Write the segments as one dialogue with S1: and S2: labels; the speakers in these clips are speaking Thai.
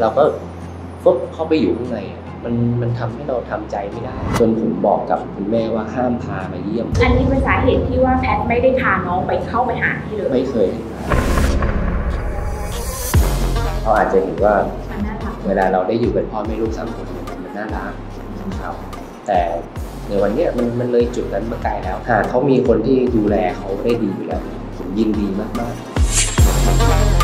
S1: เราก็ฟุบเข้าไปอยู่ข้างในอะมันมันทำให้เราทำใจไม่ได้ จนผมบอกกับคุณแม่ว่าห้ามพามาเยี่ยม
S2: อันนี้เป็นสาเหตุที่ว่าแพทย์ไม่ได้พาน้องไปเข้าไปหาที่เลย
S1: ไม่เคยเขาอาจจะเห็นว่า
S2: มันน่ารัก
S1: เวลาเราได้อยู่เป็นพ่อแม่ลูกสามคนเนี่ยมันน่ารักครับแต่ในวันเนี้ยมันมันเลยจุดนั้นมาไกลแล้วหากเขามีคนที่ดูแลเขาได้ดีอยู่แล้วเนี่ยผมยินดีมากๆ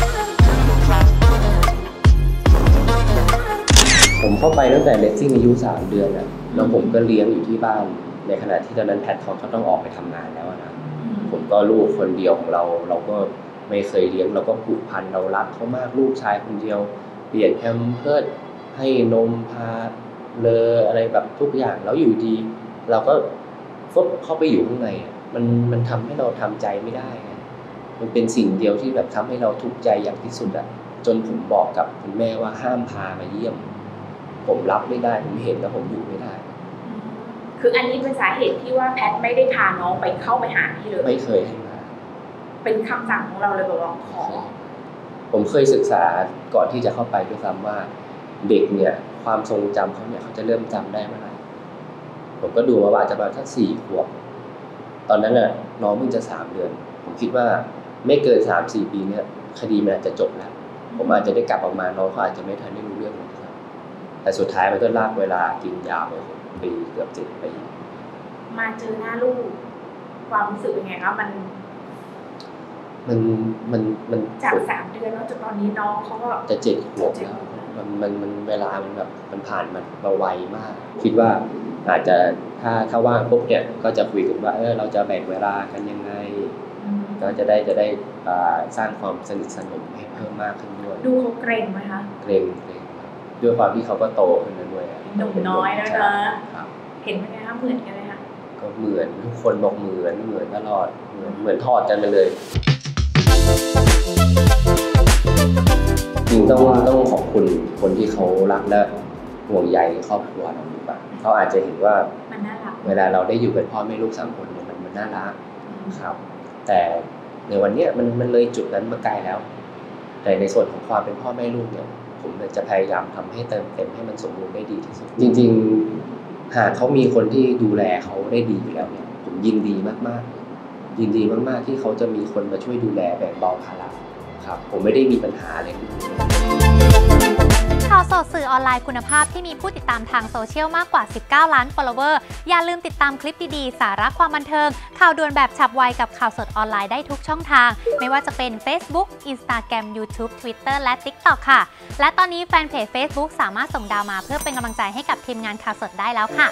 S1: ผมเข้าไปตั้งแต่เลสซิ่งอายุสามเดือนอะแล้วผมก็เลี้ยงอยู่ที่บ้าน ในขณะที่ตอนนั้นแพทเขาก็ต้องออกไปทำงานแล้วอะนะผมก็ลูกคนเดียวของเรา เราก็ไม่เคยเลี้ยงเราก็ผูกพันเรารักเขามากลูกชายคนเดียว เปลี่ยนแฮมเพิร์ดให้นมพาเลออะไรแบบทุกอย่างแล้วอยู่ดี เราก็ฟบเข้าไปอยู่ข้างในอะมันมันทำให้เราทำใจไม่ได้ไงมันเป็นสิ่งเดียวที่แบบทำให้เราทุกข์ใจอย่างที่สุดอะจนผมบอกกับคุณแม่ว่าห้ามพามาเยี่ยม ผมรับไม่ได้ผมเห็นแล้วผมอยู่ไม่ได้
S2: คืออันนี้เป็นสาเหตุที่ว่าแพทย์ไม่ได้พาน้องไปเข้าไปหาที่เลย
S1: ไม่เคยให้มา
S2: เป็นคำสั่งของเราเลยบอกว่าขอ
S1: ผมเคยศึกษาก่อนที่จะเข้าไปด้วยซ้ำว่า เด็กเนี่ย ความทรงจำเขาเนี่ยเขาจะเริ่มจำได้เมื่อไหร่ผมก็ดูมาว่าอาจจะประมาณสักสี่ขวบตอนนั้นน่ะน้องเพิ่งจะสามเดือน ผมคิดว่าไม่เกินสามสี่ปีเนี่ยคดีมันอาจจะจบแล้วผมอาจจะได้กลับออกมาน้องเขาอาจจะไม่ทันได้ แต่สุดท้ายมันก็ลากเวลากินยาวไปหกปีเกือบเจ็ดปี
S2: มาเจอหน้าลูก ความรู้สึกเป็นไงคะมัน
S1: มันมันมัน
S2: จากสามเดือนแล้วจนตอนนี้น้องเขาก็
S1: จะเจ็ดขวบแล้วมันมันมันเวลามันแบบมันผ่านมันมาไวมาก คิดว่าอาจจะถ้าถ้าว่างปุ๊บเนี่ยก็จะคุยกันว่าเออเราจะแบ่งเวลากันยังไงก็จะได้จะได้อ่าสร้างความสนิทสนมให้เพิ่มมากขึ้นด้วย
S2: ดูเขาเกรงไหมคะ
S1: เกรงเกรงครับ ด้วยความที่เขาก็โตขึ้นแล้วด้วยอะ
S2: หนุ่มน้อยแล้วนะ
S1: ครับ
S2: เห็นไหมคะเหมือนกันเลยค่ะ
S1: ก็เหมือนทุกคนบอกเหมือนเหมือนตลอดเหมือนเหมือนทอดกันไปเลยจริงต้องต้องขอบคุณคนที่เขารักและห่วงใยครอบครัวเราดีกว่าเขาอาจจะเห็นว่า
S2: มันน่ารัก
S1: เวลาเราได้อยู่เป็นพ่อแม่ลูกสามคนเนี่ยมันมันน่ารักครับ แต่ในวันเนี้ยมันมันเลยจุดนั้นมาไกลแล้ว แต่ในส่วนของความเป็นพ่อแม่ลูกเนี่ย ผมจะพยายามทำให้เติมเต็มให้มันสมบูรณ์ได้ดีที่สุด จริง ๆ หากเขามีคนที่ดูแลเขาได้ดีอยู่แล้วเนี่ยผมยินดีมากๆยยินดีมากๆที่เขาจะมีคนมาช่วยดูแลแบ่งเบาภาระครับ ผมไม่ได้มีปัญหาอะไรเลย
S3: ข่าวสดสื่อออนไลน์คุณภาพที่มีผู้ติดตามทางโซเชียลมากกว่า 19 ล้าน follower อย่าลืมติดตามคลิปดีๆ สาระความบันเทิง ข่าวด่วนแบบฉับไวกับข่าวสดออนไลน์ได้ทุกช่องทาง ไม่ว่าจะเป็น Facebook Instagram YouTube Twitter และ TikTok ค่ะ และตอนนี้แฟนเพจ Facebook สามารถส่งดาวมาเพื่อเป็นกำลังใจให้กับทีมงานข่าวสดได้แล้วค่ะ